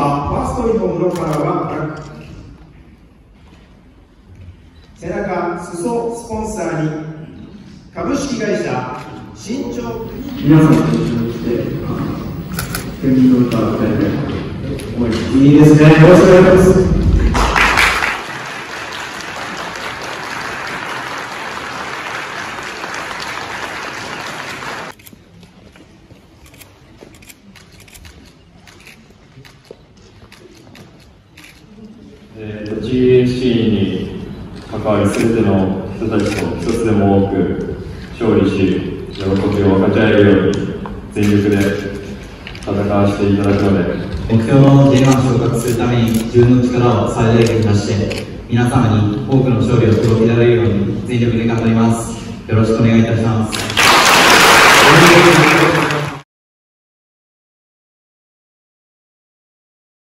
はファーストユニフォームのカラーはブラック背中裾スポンサーに株式会社新潮皆さんと一緒にして、県民の歌を歌いたいと思います。いいですねよろしくお願いしますえーと GHC に関わるすべての人たちと一つでも多く勝利し、喜びを分かち合えるように全力で戦わせていただくので、目標の J1 昇格するために自分の力を最大限に出して皆様に多くの勝利を届けられるように全力で頑張ります。よろしくお願いいたします。